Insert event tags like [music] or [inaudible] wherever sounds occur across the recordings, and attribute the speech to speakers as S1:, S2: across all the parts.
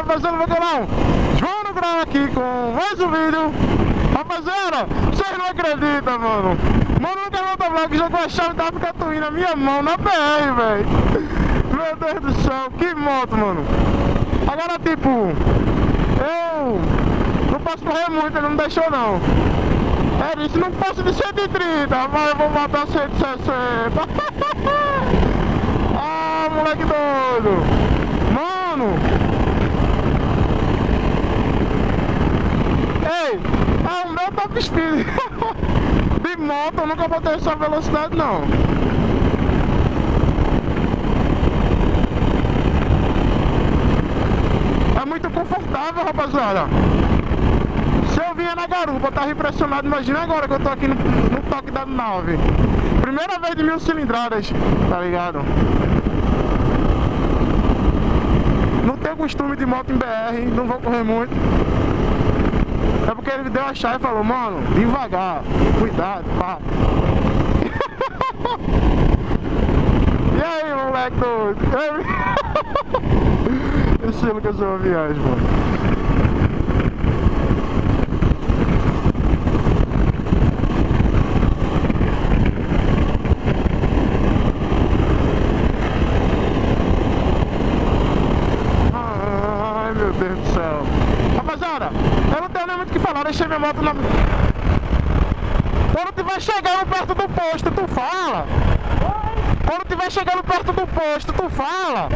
S1: rapaziada, meu canal João no Grau aqui com mais um vídeo. Rapaziada, vocês não acreditam, mano. Mano, no canal da vlog jogou a chave da África Twin na minha mão, na BR, velho Meu Deus do céu, que moto, mano. Agora, tipo Eu não posso correr muito, ele não deixou não. Ele disse, não posso de 130, mas eu vou botar 160 [laughs] Ah, moleque doido. Mano Ei, é o meu top speed. [laughs] De moto eu nunca botei essa velocidade não. É muito confortável, rapaziada. Se eu vinha na garupa, eu tava impressionado. Imagina agora que eu tô aqui no, no toque da nave. Primeira vez de mil cilindradas, tá ligado? Não tenho costume de moto em BR, não vou correr muito. É porque ele deu a chave e falou, mano, devagar, cuidado, pá. [laughs] e aí, moleque doido? [laughs] Esse Lucas é uma viagem, mano. Ai, meu Deus do céu. Rapaziada, eu não tenho nem muito o que falar, deixei minha moto na... Quando tiver chegando perto do posto, tu fala. Quando tiver chegando perto do posto, tu fala.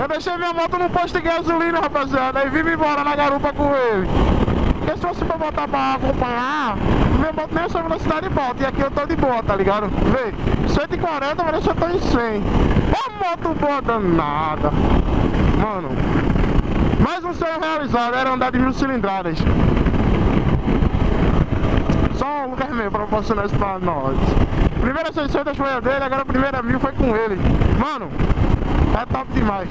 S1: Eu deixei minha moto no posto de gasolina, rapaziada, e vim embora na garupa com ele. Porque se fosse pra botar pra acompanhar, minha moto nem essa velocidade bota. E aqui eu tô de boa, tá ligado? Vê, 140, mas eu tô em 100. É moto boa danada. Mano, mais um sonho realizado era andar de mil cilindradas. Só o Lucas mesmo proporcionou isso pra nós. Primeira 600 foi a dele, agora a primeira mil foi com ele. Mano, é top demais.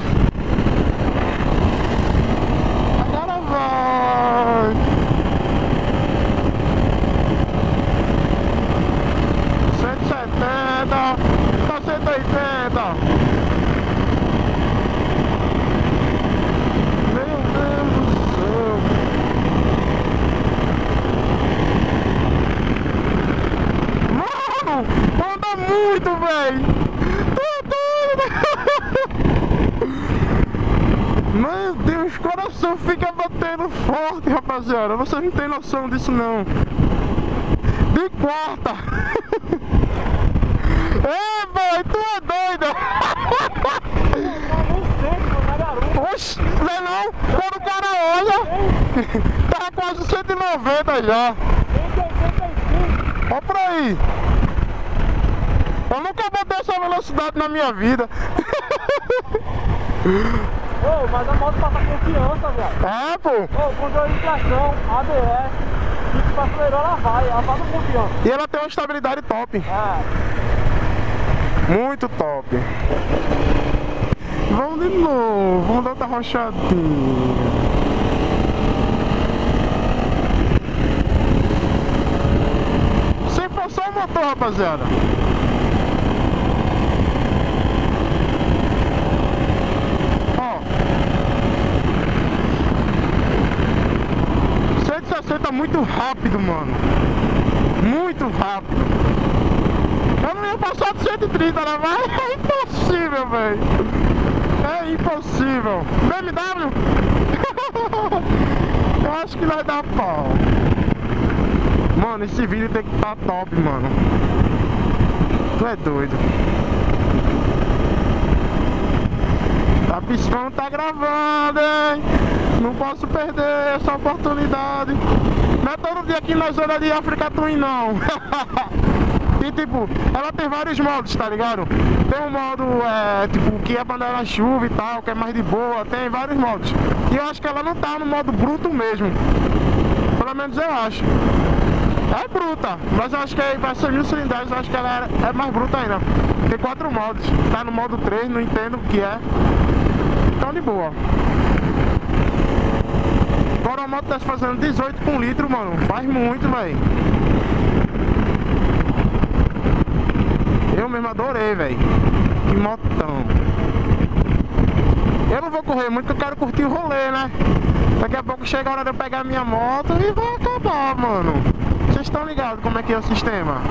S1: Agora vai. 170, tá 180. Meu Deus do céu. Mano, anda muito, velho. Tô doido. Meu Deus, o coração fica batendo forte, rapaziada. Vocês não tem noção disso, não. De quarta. [laughs] Ei, boy, tu é doida. [laughs] Oxi, não é não? Quando o cara olha, [laughs] tá quase 190 já. Olha por aí. Eu nunca botei essa velocidade na minha vida.
S2: Ô, mas a moto passa confiança, velho.
S1: É, pô.
S2: Ô, controle de tração, ABS, se tu acelerou, ela vai, ela passa confiança.
S1: E ela tem uma estabilidade top.
S2: É.
S1: Muito top. Vamos de novo, vamos dar outra rochadinha. Sem forçar o motor, rapaziada. Ó. 160 muito rápido, mano. Muito rápido. Eu não ia passar de 130, né? Mas [laughs] é impossível, velho. É impossível. BMW? [laughs] Eu acho que vai dar pau. Mano, esse vídeo tem que estar top, mano. Tu é doido. Tá piscando, tá gravando, hein? Não posso perder essa oportunidade. Não é todo dia aqui na zona de África Twin, não. [laughs] E tipo, ela tem vários modos, tá ligado? Tem um modo, é, tipo, que é na chuva e tal, que é mais de boa, tem vários modos. E eu acho que ela não tá no modo bruto mesmo. Pelo menos eu acho. É bruta, mas eu acho que vai ser mil cilindradas, eu acho que ela é, é mais bruta ainda. Tem quatro modos. Tá no modo 3, não entendo o que é. Então de boa. Agora a moto tá fazendo 18 com litro, mano. Faz muito, velho. Eu mesmo adorei, velho. Que motão. Eu não vou correr muito, eu quero curtir o rolê, né? Daqui a pouco chega a hora de eu pegar minha moto e vai acabar, mano. Vocês estão ligados como é que é o sistema?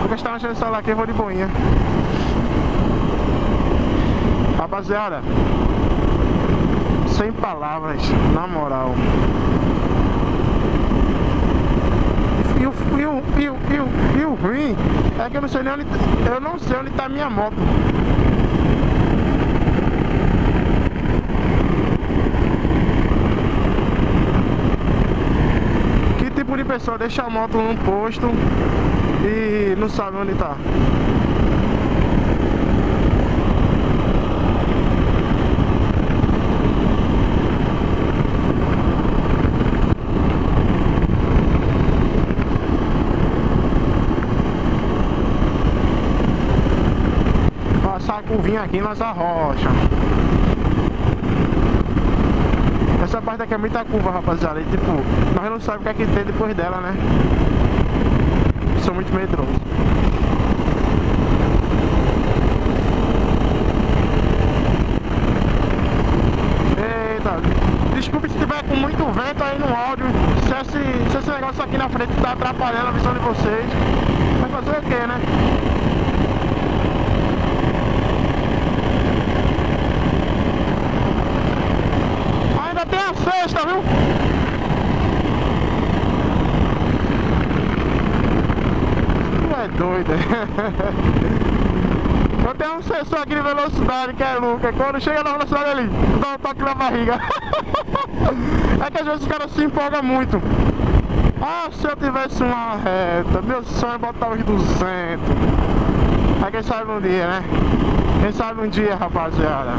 S1: Vou gastar mexendo no celular aqui, eu vou de boinha. Rapaziada, sem palavras, na moral. E o, e o, e o, e o, e o ruim é que eu não sei nem onde. Eu não sei onde tá minha moto. Que tipo de pessoa deixa a moto num posto e não sabe onde tá? A curvinha aqui nas arrochas. Essa parte aqui é muita curva, rapaziada. E tipo, nós não sabemos o que é que tem depois dela, né? Sou muito medroso. Desculpe se tiver com muito vento aí no áudio. Se esse, se esse negócio aqui na frente tá atrapalhando a visão de vocês. Vai fazer o que, né? Ainda tem a sexta, viu? Tu é doido. [laughs] Eu tenho um sensor aqui de velocidade que é Luca. Quando chega na velocidade ali, dá um toque na barriga. [laughs] É que às vezes os caras se empolgam muito. Ah, se eu tivesse uma reta, meu sonho é botar os 200. Aí quem sabe um dia, né? Quem sabe um dia, rapaziada.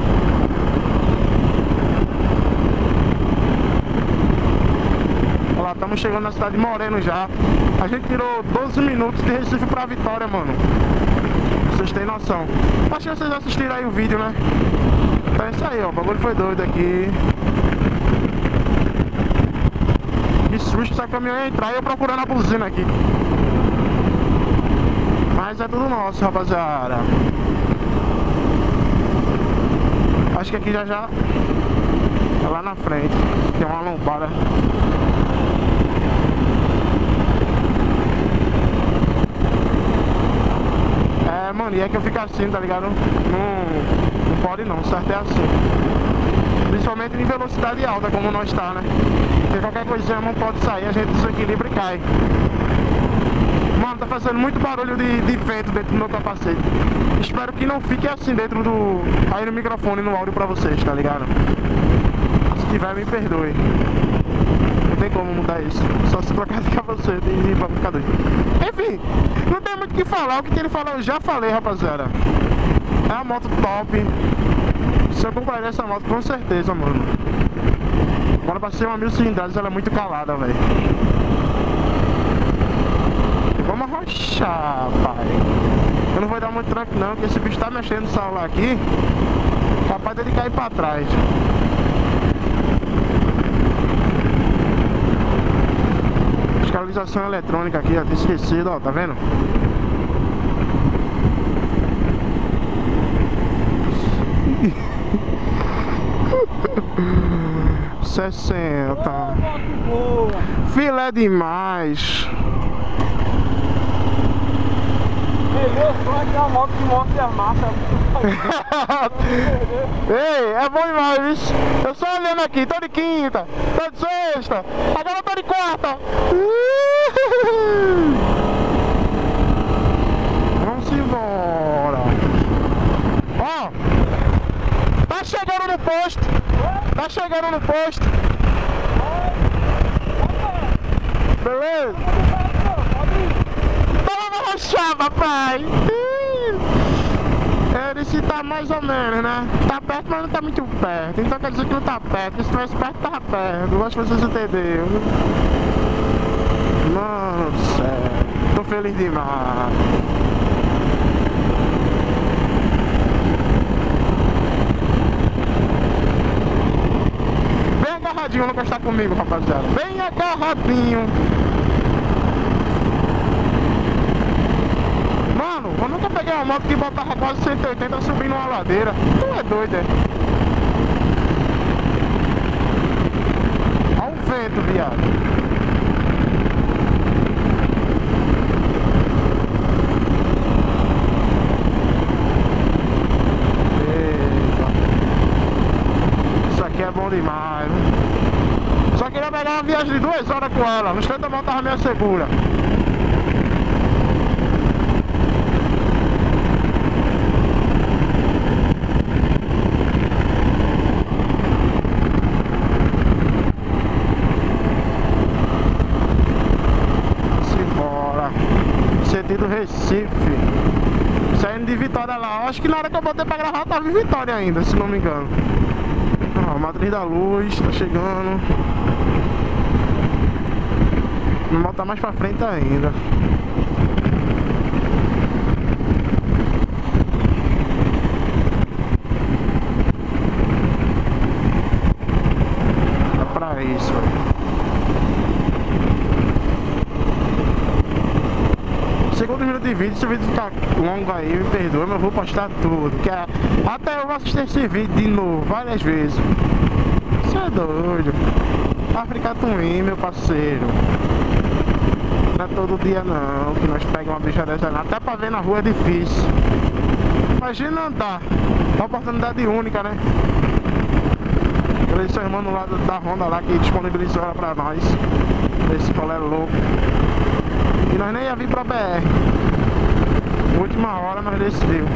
S1: Lá, estamos chegando na cidade de Moreno já. A gente tirou 12 minutos de Recife pra Vitória, mano. Vocês têm noção. Acho que vocês assistiram aí o vídeo, né? Então é isso aí, ó. O bagulho foi doido aqui. Que susto essa caminhão ia entrar e eu procurando a buzina aqui. Mas é tudo nosso, rapaziada. Acho que aqui já já é lá na frente. Tem uma lombada. E é que eu fico assim, tá ligado? Não, não pode não, certo é assim. Principalmente em velocidade alta, como nós está, né? Porque qualquer coisinha a mão pode sair, a gente desequilibra e cai. Mano, tá fazendo muito barulho de, de vento dentro do meu capacete. Espero que não fique assim dentro do. aí no microfone, no áudio pra vocês, tá ligado? Se tiver, me perdoe. Tem como mudar isso. Só se trocar de capacete e pra ficar doido. Enfim, não tem muito o que falar. O que ele falou eu já falei, rapaziada. É uma moto top. Se eu compraria essa moto, com certeza, mano. Agora pra ser uma mil cilindradas, ela é muito calada, velho. Vamos arrochar, pai. Eu não vou dar muito tranco não, porque esse bicho tá mexendo no celular aqui. Capaz dele cair pra trás. Fiscalização eletrônica aqui, ó. Tinha esquecido, ó, tá vendo? [laughs] Sessenta.
S2: Boa.
S1: Filé demais.
S2: Melhor só que a moto que mostra a massa. [laughs]
S1: Ei, é bom demais, bicho. Eu só olhando aqui, tô de quinta, tô de sexta, agora tô de quarta. Vamos embora. Ó, tá chegando no posto. Tá chegando no posto. Beleza? Vamos arrochar, papai. É, ele se tá mais ou menos, né? Tá perto, mas não tá muito perto. Então quer dizer que não tá perto. Se estivesse perto, tava perto. Eu acho que vocês entenderam. Mano do céu. Tô feliz demais. Bem agarradinho no está comigo, rapaziada. Bem agarradinho. Uma moto que botava quase 180 subindo uma ladeira. Tu é doido, é? Olha o vento, viado. Isso aqui é bom demais. Viu? Só queria pegar uma viagem de duas horas com ela. No instante a moto tava meio segura. Sentido Recife. Saindo de Vitória lá. Acho que na hora que eu botei pra gravar tava em Vitória ainda, se não me engano. Ó, Matriz da Luz, tá chegando. Vou botar mais pra frente ainda. Dá pra isso, velho. Segundo minuto de vídeo, se o vídeo ficar longo aí, me perdoe, mas eu vou postar tudo. Que é- até eu vou assistir esse vídeo de novo, várias vezes. Você é doido. África Twin, meu parceiro. Não é todo dia não, que nós pegamos uma bicha dessa. Até pra ver na rua é difícil. Imagina andar. Uma oportunidade única, né? Eles são irmão do- da Honda lá que disponibilizou ela pra nós. Esse colé louco. E nós nem ia vir pra BR. Última hora nós decidimos.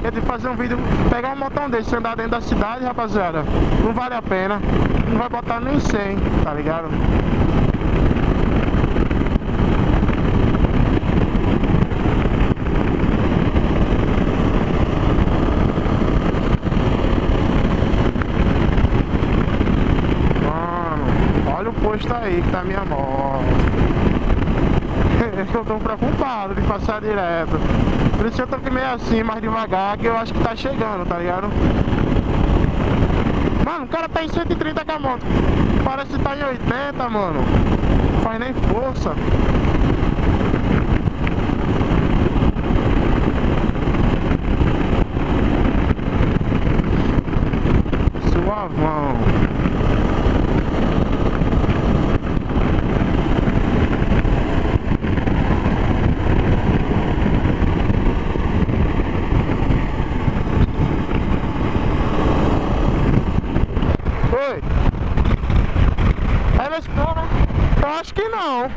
S1: Quer de fazer um vídeo, pegar um montão desse, andar dentro da cidade, rapaziada. Não vale a pena. Não vai botar nem 100, tá ligado? Mano, olha o posto aí que tá minha moto. Eu tô preocupado de passar direto. Por isso eu tô aqui meio assim, mais devagar, que eu acho que tá chegando, tá ligado? Mano, o cara tá em 130 com a moto. Parece que tá em 80, mano. Faz nem força. Suavão. Oi. Ela espera. Eu acho que não.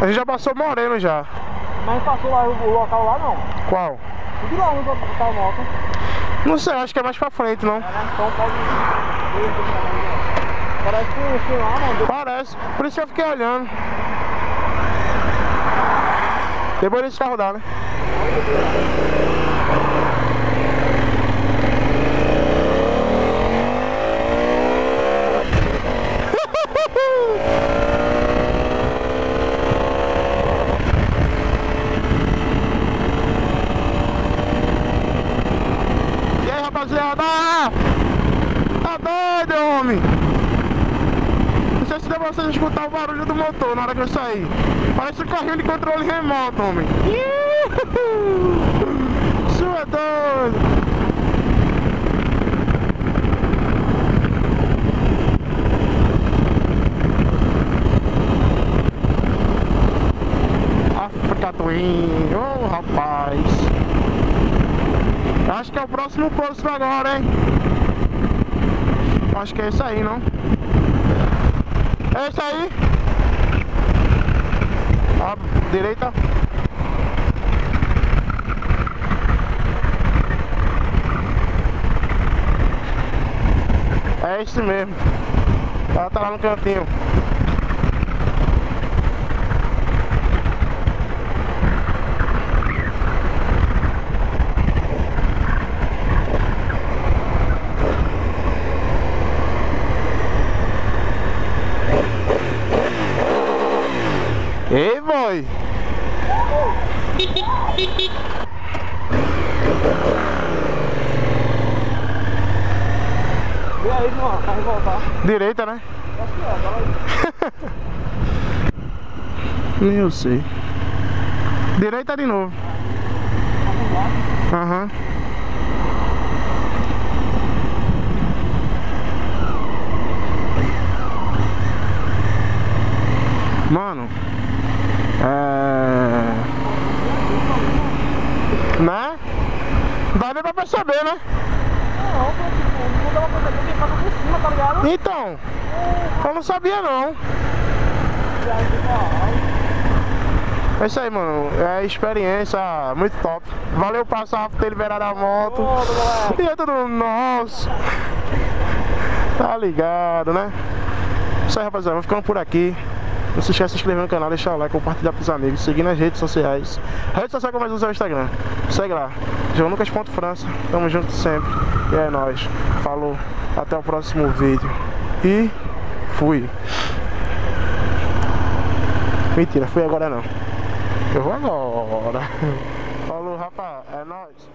S1: A gente já passou Moreno já.
S2: Mas passou lá o, o local lá não.
S1: Qual?
S2: Tudo lá onde tá a moto.
S1: Não sei, acho que é mais pra frente, não.
S2: É, né? Então pode. Parece que o lá, mano.
S1: Parece. Por isso que eu fiquei olhando. Depois desse carro dá, né? [laughs] E aí, rapaziada? Tá doido, homem? Não sei se deu pra vocês escutar o barulho do motor na hora que eu saí. Parece um carrinho de controle remoto, homem. Isso é doido. África Twin, ô rapaz. Acho que é o próximo posto agora, hein? Acho que é esse aí, não? É esse aí? A direita? É esse mesmo. Ela tá lá no cantinho. Ei, boy!
S2: aí voltar.
S1: Direita, né?
S2: Acho que é, agora
S1: Nem eu sei. Direita de novo. Aham. Mano. É. Né? Dá nem pra perceber, né?
S2: não, tipo, não dá pra perceber que passa por cima, tá ligado?
S1: Então. Eu não sabia não. É isso aí, mano. É experiência muito top. Valeu passar por ter liberado a moto.
S2: Galera.
S1: E é todo mundo, nossa. Tá ligado, né? Isso aí, rapaziada. Vamos ficando por aqui. Não se esqueça de se inscrever no canal, deixar o like, compartilhar pros amigos, seguir nas redes sociais. Rede social que eu mais uso é o Instagram. Segue lá. JoãoLucas.França. Tamo junto sempre. E é nóis. Falou. Até o próximo vídeo. E fui. Mentira, fui agora não. Eu vou agora. [laughs] Falou, rapaz. É nóis.